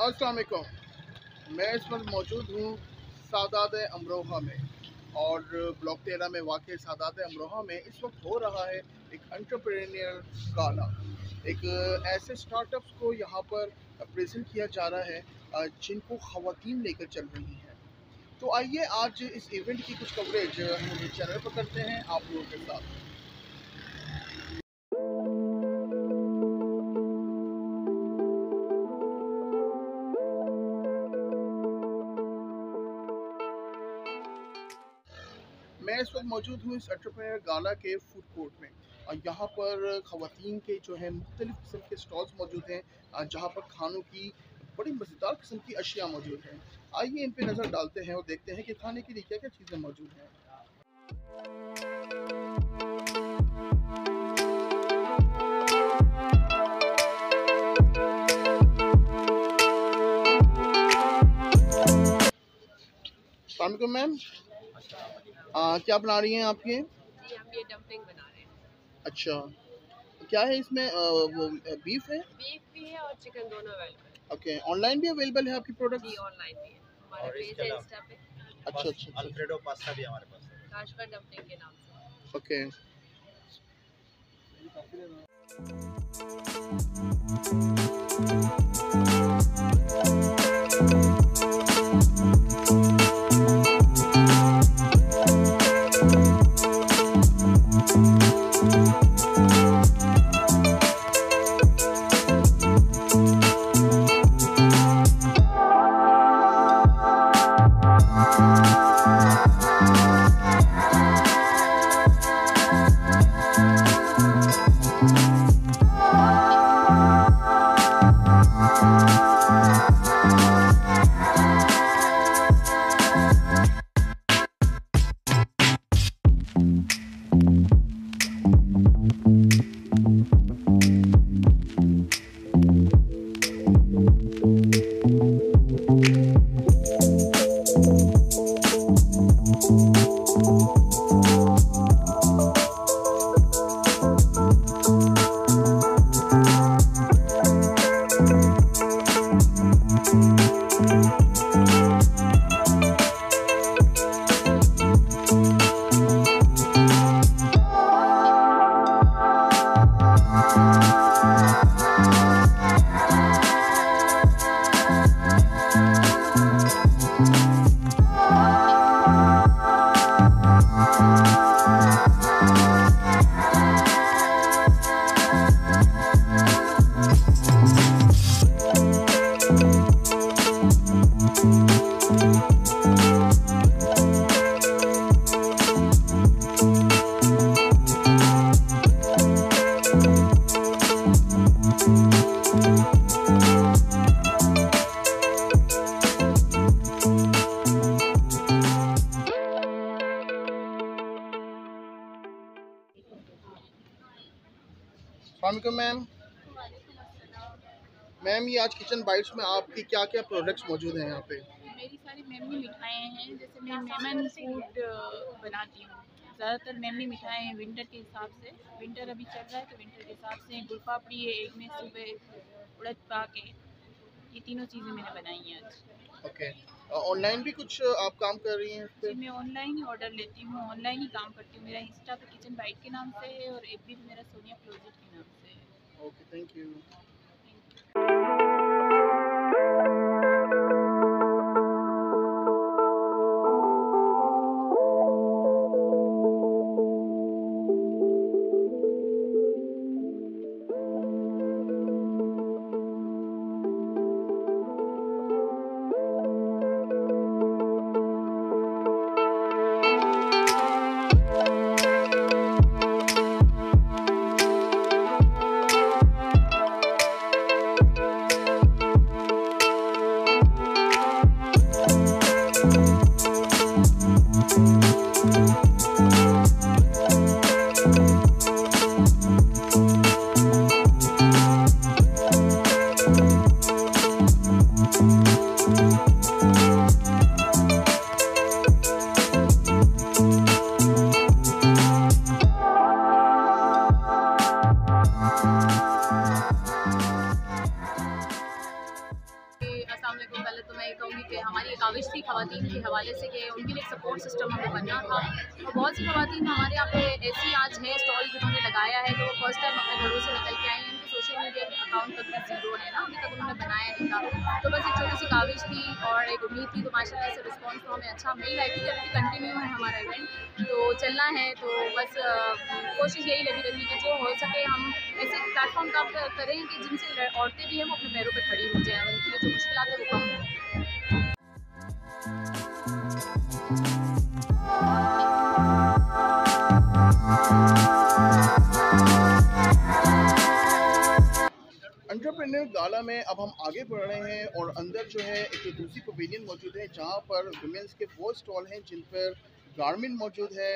असलकुम मैं इस वक्त मौजूद हूँ सादात अमरोहा में और ब्लॉक तेरह में वाक़ सादात अमरोहा में इस वक्त हो रहा है एक एंटरप्रेन्योर गाला एक ऐसे स्टार्टअप्स को यहाँ पर प्रेजेंट किया जा रहा है जिनको ख़वातीन लेकर चल रही हैं। तो आइए आज इस इवेंट की कुछ कवरेज हम चैनल पर करते हैं आप लोगों के साथ। मौजूद हूँ इस एंटरप्रेन्योर गाला के फ़ूड कोर्ट में। और यहाँ पर ख़वातीन के जो है, मुख्तलिफ़ किस्म के स्टॉल्स मौजूद हैं जहाँ पर खानों की बड़ी मज़ेदार किस्म की अशिया मौजूद हैं। आइए इन पर नज़र डालते हैं और देखते हैं कि खाने के लिए क्या क्या चीज़ें मौजूद हैं। मैम। आ, क्या बना रही हैं आप ये जी हम ये डम्पलिंग बना रहे हैं। अच्छा। क्या है इसमें? आ, वो बीफ है? बीफ भी है और चिकन दोनों अवेलेबल ओके ऑनलाइन भी अवेलेबल है आपकी प्रोडक्ट जी ऑनलाइन भी है। हमारा पेज है इंस्टा पे। अच्छा अच्छा अल्फ्रेडो पास्ता भी हमारे पास है। काशगर डम्पलिंग के नाम से। ओके किचन बाइट्स में आपकी क्या क्या प्रोडक्ट्स मौजूद हैं यहाँ पे? मेरी सारी मेमनी मिठाइयाँ हैं जैसे मैं मेमन फ़ूड बनाती हूँ। ज़्यादातर मेमनी मिठाई हैं विंटर के हिसाब से। विंटर अभी चल रहा है तो विंटर के हिसाब से गुलपापड़ी है एक में सुबह उड़द पाक है। ये तीनों चीज़ें मैंने बनाई हैं आज। ओके ऑनलाइन भी कुछ आप काम कर रही हैं जी मैं ऑनलाइन ही ऑर्डर लेती हूँ ऑनलाइन ही काम करती हूँ। मेरा इंस्टा पे किचन बाइट के नाम से है और एक भी मेरा सोनिया क्लोजेट के नाम से है। ओके थैंक यू गाला में अब हम आगे बढ़ रहे हैं और अंदर जो है एक दूसरी पवेलियन मौजूद है, जहाँ पर वुमेंस के वो स्टॉल हैं, जिन पर गारमेंट मौजूद है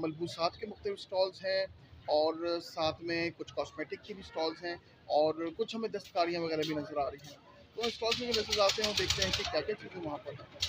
मलबूसात के मुख्तलिफ़ स्टॉल्स हैं और साथ में कुछ कॉस्मेटिक के भी स्टॉल्स हैं और कुछ हमें दस्तकारियाँ वगैरह भी नज़र आ रही हैं। तो स्टॉल्स में नज़र आते हैं और देखते हैं कि क्या क्या चीज़ें वहाँ पर अतिया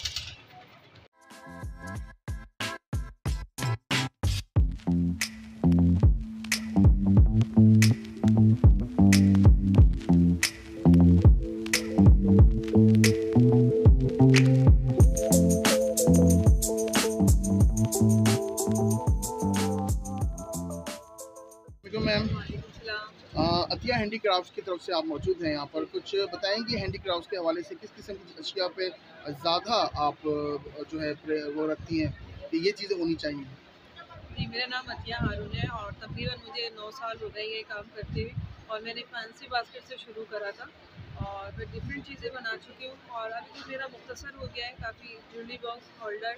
हैंडी क्राफ्ट की तरफ़ से आप मौजूद हैं यहाँ पर। कुछ बताएँगे हैंडी क्राफ्ट के हवाले से किस किस्म की अशिया पे ज़्यादा आप जो है वो रखती हैं कि ये चीज़ें होनी चाहिए? जी, मेरा नाम अतिया हारून है और तकरीबन मुझे नौ साल हो गए ये काम करते हुए और मैंने फैंसी बास्केट से शुरू करा था और मैं डिफरेंट चीज़ें बना चुकी हूँ और अभी तो मेरा मुख्तसर हो गया है, काफ़ी jewellery box holder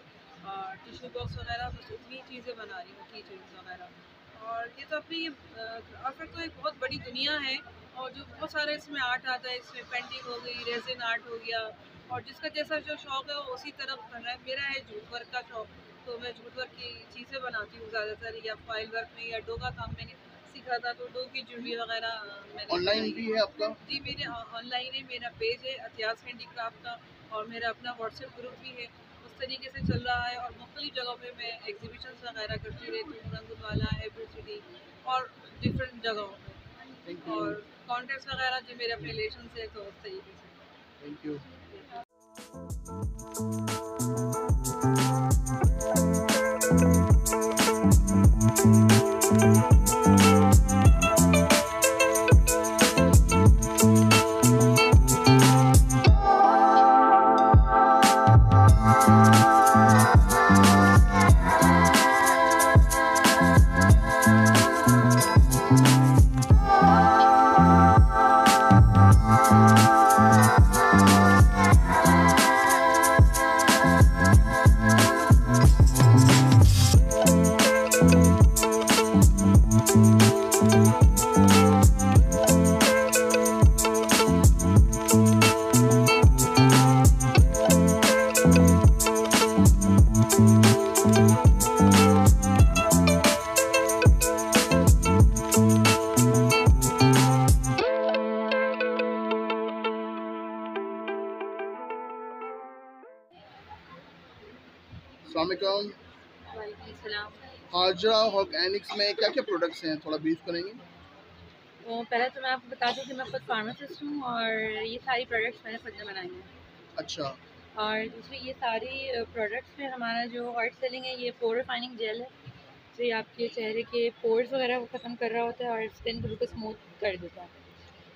tissue box वगैरह, बस उतनी चीज़ें बना रही हूँ की चीज़ वगैरह। और ये तो अपनी आखिर तो एक बहुत बड़ी दुनिया है और जो बहुत सारे इसमें आर्ट आता है इसमें पेंटिंग हो गई रेजिन आर्ट हो गया और जिसका जैसा जो शौक़ है वो उसी तरफ़ कर रहा है। मेरा है जूट वर्क का शौक़ तो मैं जूट वर्क की चीज़ें बनाती हूँ ज़्यादातर या फ़ाइल वर्क में या डो का काम मैंने सीखा था तो डो की ज्वेलरी वगैरह ऑनलाइन भी है। आपका? जी मेरे ऑनलाइन है मेरा पेज है अतिहास हैंडी क्राफ्ट का और मेरा अपना व्हाट्सएप ग्रुप भी है। तरीके से चल रहा है और मुख्तलिफ़ जगहों पे मैं एग्जीबिशन वगैरह करती रहती हूँ रंगुलवाला एवरी सिटी और डिफरेंट जगहों पर और कॉन्टेक्ट वगैरह जो मेरे अपने रिलेशन से तो उस तरीके से। थैंक यू हाजरा ऑर्गेनिक्स में क्या क्या प्रोडक्ट्स हैं? थोड़ा ब्रीफ करेंगे? तो पहले तो मैं आपको बता दूँ कि मैं खुद फार्मासिस्ट हूँ और ये सारी प्रोडक्ट्स मैंने खुद ने बनाई हैं। अच्छा। और दूसरी ये सारी प्रोडक्ट्स में हमारा जो आर्ट सेलिंग है ये पोर रिफाइनिंग जेल है। जो ये आपके चेहरे के पोर्स वगैरह को ख़त्म कर रहा होता है और स्किन को बिल्कुल स्मूथ कर देता है।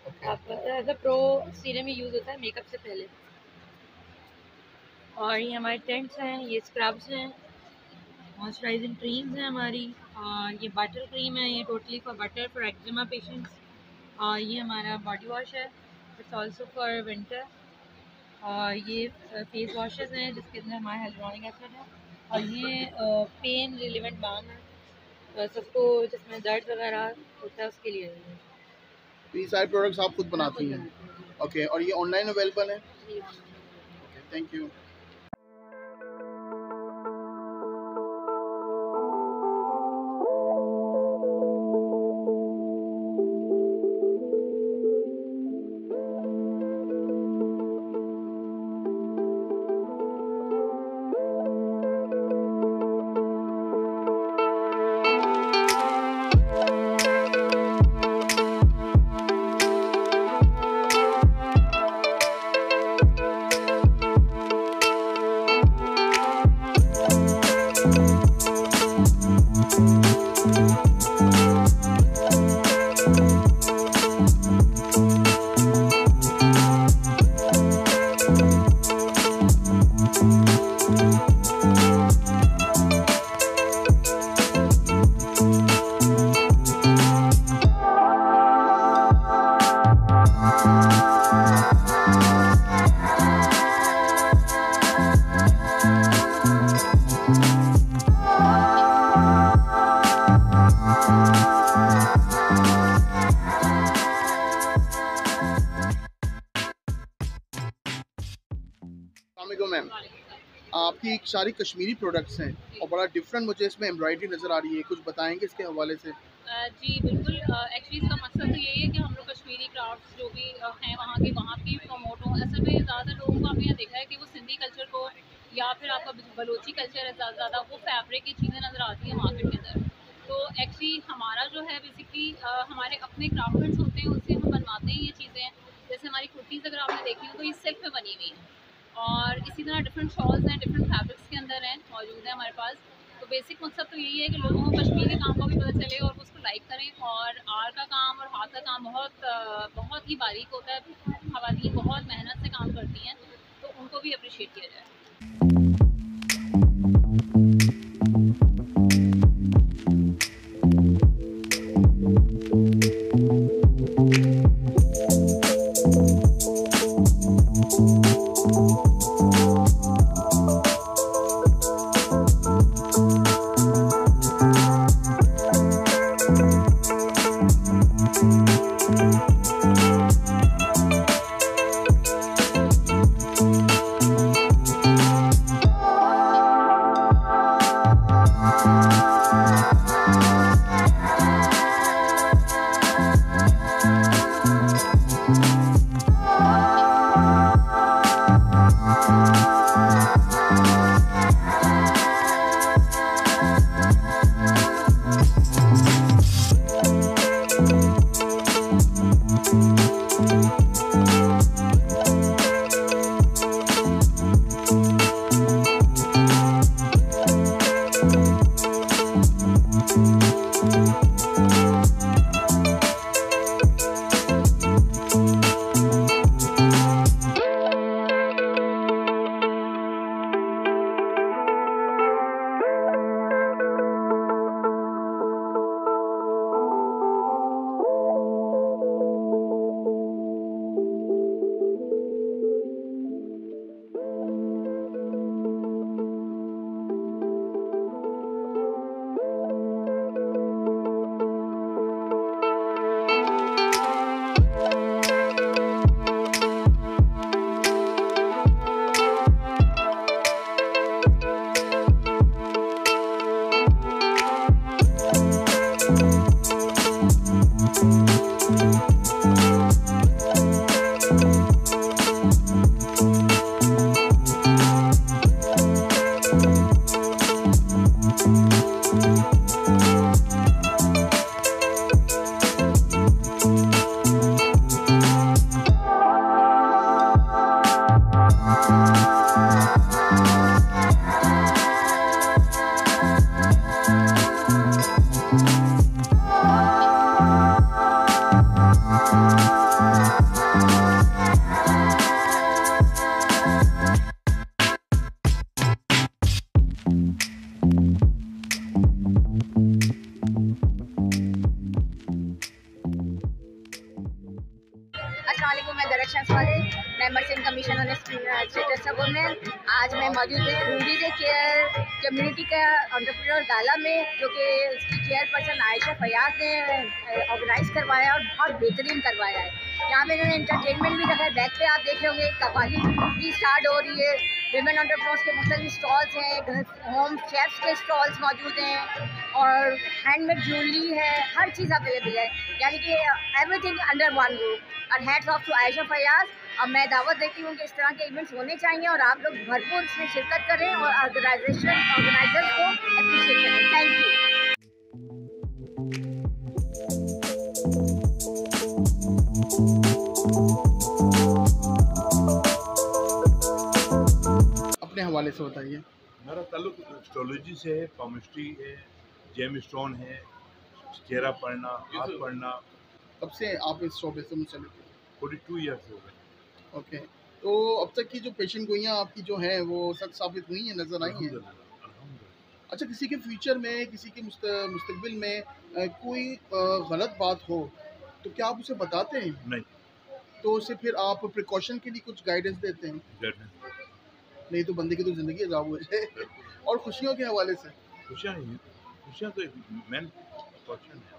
Okay. आप एज अ प्रो सीरम ही यूज़ होता है मेकअप से पहले। और ये हमारे टेंट्स हैं ये स्क्रब्स हैं मॉइस्चराइजिंग क्रीम्स हैं हमारी और ये बटर क्रीम है ये totally for butter for eczema patients और ये हमारा बॉडी वॉश है इट्स ऑल्सो फॉर विंटर और ये फेस वॉशेस हैं जिसके अंदर हमारा हेल्ड्रॉनिक एसिड है और ये पेन रिलेवेंट बाम है। सबको जिसमें दर्द वगैरह होता है उसके लिए तो ये सारे प्रोडक्ट्स आप खुद बनाती हैं? ओके और ये ऑनलाइन अवेलेबल है? थैंक यू सारी कश्मीरी प्रोडक्ट्स हैं और बड़ा डिफरेंट मुझे इसमें एम्ब्रॉयडरी नज़र आ रही है कुछ बताएँगे इसके हवाले से? जी बिल्कुल। एक्चुअली इसका मकसद तो यही है कि हम लोग कश्मीरी क्राफ्ट जो भी हैं वहाँ के वहाँ की प्रमोट हों। असल में ज़्यादा लोगों को हमने देखा है कि वो सिंधी कल्चर को या फिर आपका बलोची कल्चर है ज़्यादा ज़्यादा वो फैब्रिक की चीज़ें नज़र आती हैं मार्केट के अंदर। तो एक्चुअली हमारा जो है बेसिकली हमारे अपने क्राफ्टमेंट्स होते हैं उससे हम बनवाते हैं ये चीज़ें। जैसे हमारी कुर्तीज़ अगर आपने देखी हो तो ये सिल्क में बनी हुई हैं। और इसी तरह डिफरेंट शॉल्स हैं डिफरेंट फैब्रिक्स के अंदर हैं, मौजूद हैं हमारे पास। तो बेसिक मकसद तो यही है कि लोगों को कश्मीर के काम का भी पता चले और उसको लाइक करें और आर का काम और हाथ का काम बहुत बहुत ही बारीक होता है। खातन बहुत मेहनत से काम करती हैं तो उनको भी अप्रिशिएट किया जाए। विमेन ऑन्टरप्रोस के मुख्तलि स्टॉल्स हैं होम शेफ्स के स्टॉल्स मौजूद हैं और हैंडमेड ज्वेलरी है, हर चीज़ अवेलेबल है। यानी कि एवरीथिंग अंडर वन रूफ और heads off to Ayesha Fayaz अब मैं दावत देती हूँ कि इस तरह के इवेंट्स होने चाहिए और आप लोग भरपूर इसमें शिरकत करें और ऑर्गेनाइजेशन ऑर्गेनाइजर्स को अप्रिशिएट करें। थैंक यू हवाले से बताइए। मेरा ताल्लुक एस्ट्रोलॉजी से है पामिस्ट्री है जेम स्टोन है चेहरा पढ़ना हाथ पढ़ना। कब से आप इस शोबे से मुंसलिक फोर्टी टू ईयर्स हो गए। ओके तो अब तक की जो पेशेंट गोइयाँ आपकी जो हैं वो सच साबित हुई हैं नज़र आई हैं? अच्छा किसी के फ्यूचर में किसी के मुस्तबिल में कोई गलत बात हो तो क्या आप उसे बताते हैं? नहीं। तो उसे फिर आप प्रिकॉशन के लिए कुछ गाइडेंस देते हैं? नहीं तो बंदे की तो ज़िंदगी अजाब हो जाए। और खुशियों के हवाले से। खुशियाँ ही खुशियाँ तो एक मेन है।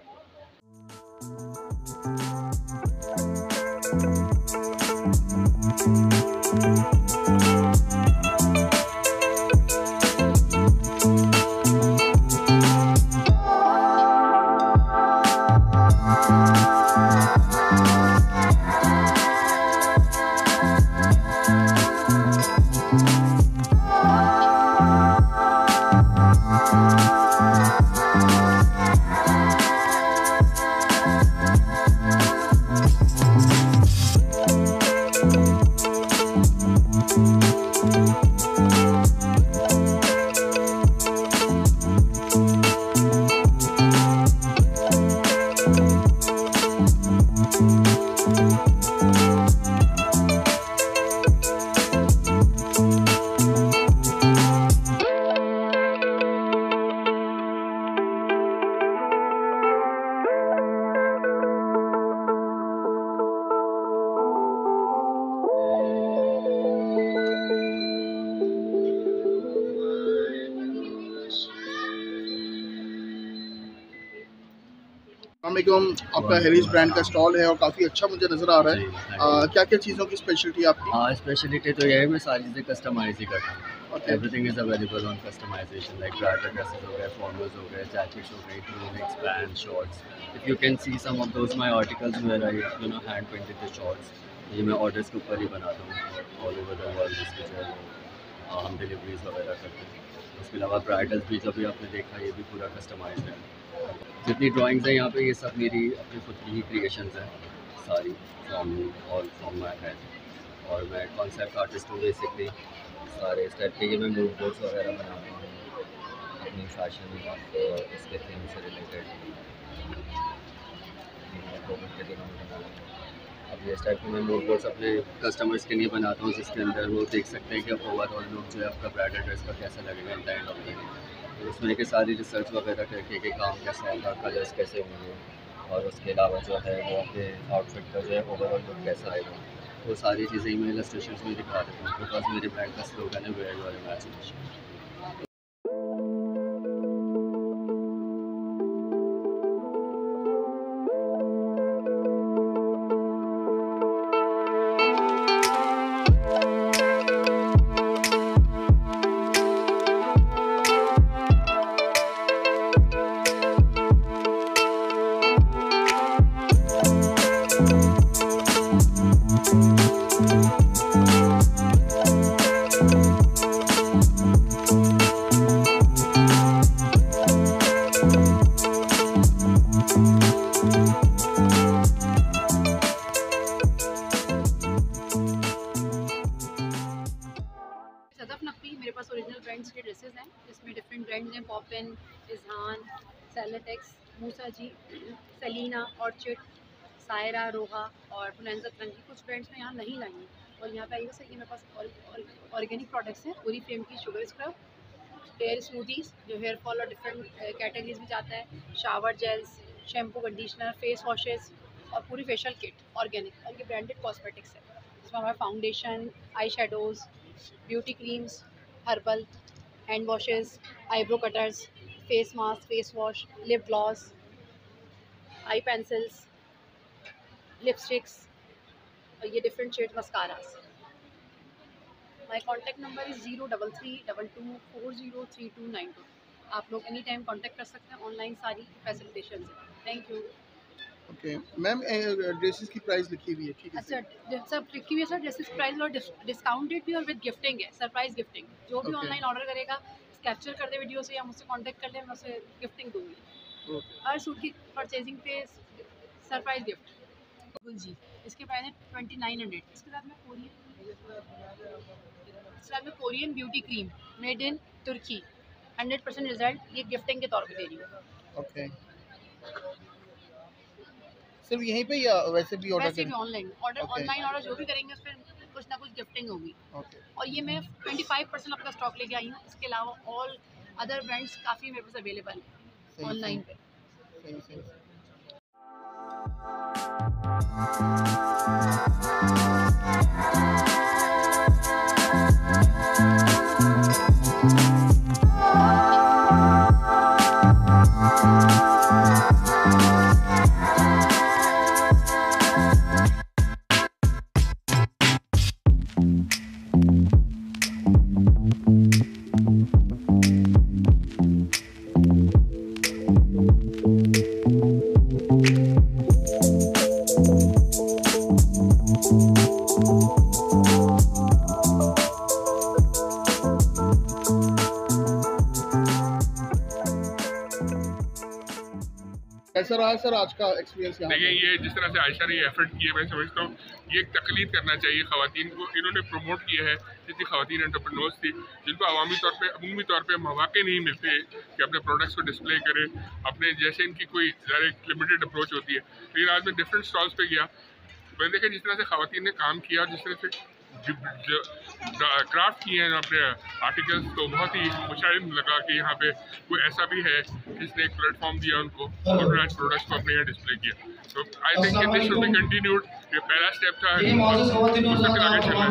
अस्सलाम आपका हेरीज ब्रांड का स्टॉल है और काफ़ी अच्छा मुझे नज़र आ रहा है। क्या क्या चीज़ों की स्पेशलिटी आपकी? हाँ स्पेशलिटी तो ये है मैं सारी चीज़ें कस्टमाइज ही करता हूँ। Everything is available on customization like bridal dresses हो गए फॉर्मल्स हो गए जैकेट्स हो गई tunics pant shorts if you can see some of those my articles where I you know hand painted the shorts ये मैं ऑर्डर्स के ऊपर ही बनाता हूँ। ऑल ओवर द वर्ल्ड जिसके जो है हम डिलीवरीज वगैरह करते हैं। उसके अलावा ब्राइडल्स भी जो भी आपने देखा ये भी पूरा कस्टमाइज है। जितनी ड्राइंग्स हैं यहाँ पे, ये सब मेरी अपनी खुद की ही क्रिएशन हैं, सारी from all from my head और मैं कॉन्सेप्ट आर्टिस्ट हूँ बेसिकली सारे इस टाइप के ये मैं मूव बोर्ड्स वगैरह बनाता हूँ, अपनी फ़ैशन और इसके थीम से रिलेटेड अब इस टाइप के मैं मूड बोर्ड्स अपने कस्टमर्स के लिए बनाता हूँ, जिसके अंदर वो देख सकते हैं कि ओवरऑल लुक जो है, आपका ब्राइडल ड्रेस का कैसा लगेगा टाइम ऑफ़ उसमें कि सारी रिसर्च वगैरह करके कि काम कैसा होगा कलर्स कैसे होंगे और उसके अलावा जो है वो आपके आउटफिट का जो है ओवरऑल लुक कैसा आएगा। वो सारी चीज़ें मैं इलस्ट्रेशन में दिखा देता हूँ बिकॉज़ मेरे ब्रांड का स्लोगन है where your imagination Saira, Roha और पुनंजा रंग कुछ ब्रांड्स में यहाँ नहीं लाई और यहाँ पे आइएगा सर, ये मेरे पास ऑर्गेनिक प्रोडक्ट्स हैं। पूरी फ्रेम की शुगर स्क्रब हेयर स्मूदीज जो हेयर फॉल और डिफरेंट कैटेगरीज में जाता है। Shower gels shampoo conditioner face washes और पूरी फेशियल किट ऑर्गेनिक और ये ब्रांडेड कॉस्मेटिक्स है। इसमें हमारे foundation eye shadows beauty creams herbal hand washes eyebrow cutters face mask face wash lip gloss eye pencils lipsticks और ये different shade mascaras my contact number is zero double three double two four zero three two nine two आप लोग any time contact कर सकते हैं online सारी facilitation thank you okay ma'am dresses की price लिखी हुई है ठीक है अच्छा सब लिखी हुई है सर ड्रेसेस प्राइस और डिस्काउंटेड भी और विद गिफ्टिंग है सरप्राइज़ गिफ्टिंग जो भी ऑनलाइन okay. ऑर्डर करेगा कैप्चर कर दे वीडियो से या मुझसे कांटेक्ट कर ले मैं उसे गिफ्टिंग दूँगी. हर सूट की परचेजिंग पे सरप्राइज़ गिफ्ट बिल्कुल जी। इसके प्राइस है ट्वेंटी नाइन हंड्रेड इसके साथ में कोरियन इसके साथ में Korean beauty cream made in Turkey hundred percent result ये गिफ्टिंग के तौर पे दे रही हूँ। ओके सिर्फ़ यहीं पे या वैसे भी ऑर्डर वैसे भी ऑनलाइन ऑर्डर ऑनलाइन ऑर्डर जो भी करेंगे उस पर कुछ ना कुछ गिफ्टिंग होगी। Okay. और ये मैं 25 परसेंट अपना स्टॉक लेके आई हूँ। इसके अलावा ऑल अदर ब्रांड्स काफ़ी मेरे पास अवेलेबल है ऑनलाइन पे। सही, सही, सही. कैसा सर आज का एक्सपीरियंस देखिए ये जिस तरह से आयशा ने एफर्ट किए मैं समझता हूँ ये एक तकलीद करना चाहिए खातन को। इन्होंने प्रमोट किया है जितनी खातन एंटरप्रेन्योर्स थी जिनको अवामी तौर पर अमूमी तौर पर मौाक़े नहीं मिलते कि अपने प्रोडक्ट्स को डिस्प्ले करें अपने जैसे इनकी कोई डायरेक्ट लिमिटेड अप्रोच होती है। लेकिन आज मैं डिफरेंट स्टॉल्स पर गया। मैंने देखा जिस तरह से खातन ने काम किया जिस तरह से क्राफ्ट किए हैं अपने आर्टिकल्स तो बहुत ही मुशाह लगा कि यहाँ पे कोई ऐसा भी है जिसने एक प्लेटफॉर्म दिया उनको ऑर्गेनाइज प्रोडक्ट्स को अपने यहाँ डिस्प्ले किया। तो I think this should be continued ये पहला स्टेप था। आगे चलना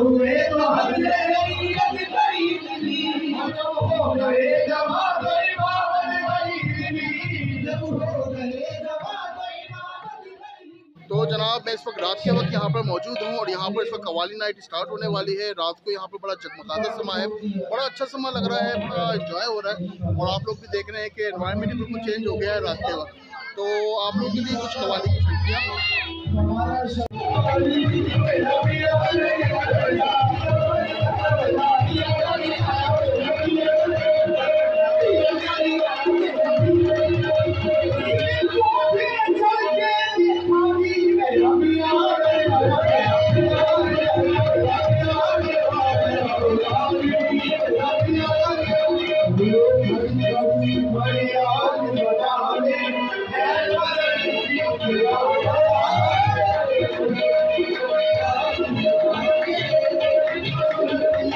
तो जनाब, मैं इस वक्त रात के वक्त यहाँ पर मौजूद हूँ और यहाँ पर इस वक्त कवाली नाइट स्टार्ट होने वाली है। रात को यहाँ पर बड़ा जगमगाता समा है। बड़ा अच्छा समा लग रहा है, बड़ा इंजॉय हो रहा है और आप लोग भी देख रहे हैं कि इन्वायरमेंट भी बिल्कुल चेंज हो गया है रात के वक्त। तो आप लोगों के लिए कुछ कवाली की छुट्टियाँ तो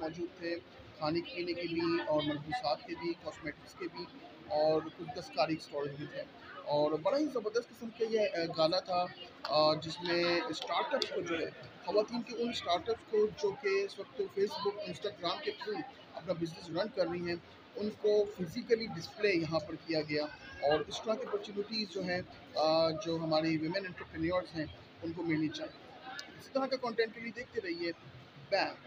मौजूद थे, खाने पीने के भी और मलबूसात के भी कॉस्मेटिक्स के भी और कुछ दस्तकारी स्टॉल भी थे। और बड़ा ही ज़बरदस्त किस्म का यह गाला था जिसमें स्टार्टअप्स को जो है ख़वातीन के उन स्टार्टअप्स को जो कि इस वक्त फेसबुक इंस्टाग्राम के थ्रू अपना बिज़नेस रन कर रही हैं, उनको फिज़िकली डिस्प्ले यहाँ पर किया गया। और इस तरह की अपॉर्चुनिटीज़ जो हैं जो हमारी वीमेन एंटरप्रेन्योर्स हैं, उनको मिलनी चाहिए। इसी तरह का कंटेंट के लिए देखते रहिए अल्लाह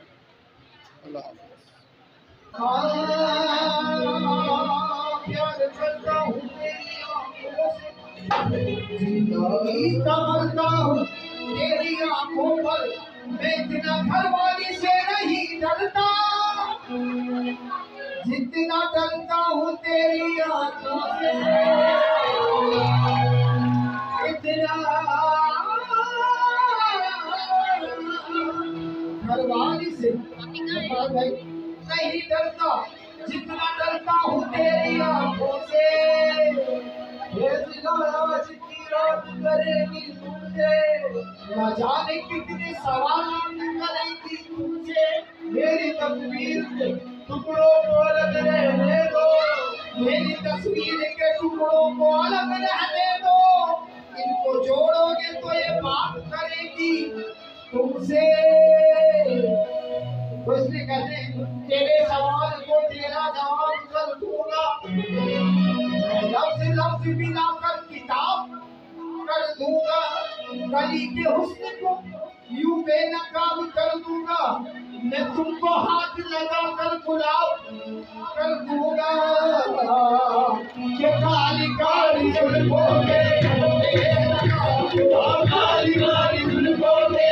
तेरी आँखों पर मैं इतना घरवाली से नहीं डरता। जितना डरता हूँ तेरी आँखों से इतना घरवाली से नहीं डरता जितना डरता हूँ तेरी आँखों से रात जाने कितने सवाल करेगी तुझे मेरी तस्वीर के टुकड़ों को अलग रहने दो मेरी तस्वीर के टुकड़ों को अलग रहने दो। इनको जोड़ोगे तो ये बात करेगी। तुमसे। इसलिए कहते तेरे सवाल को तेरा जवाब कर दूँगा। लफ्ज लफ्ज मिलाकर किताब कर दूँगा। कली के हुस्न को यूँ बेनकाब कर दूँगा। मैं तुमको हाथ लगा कर गुलाब कर दूँगा। ये काली काली में काली काली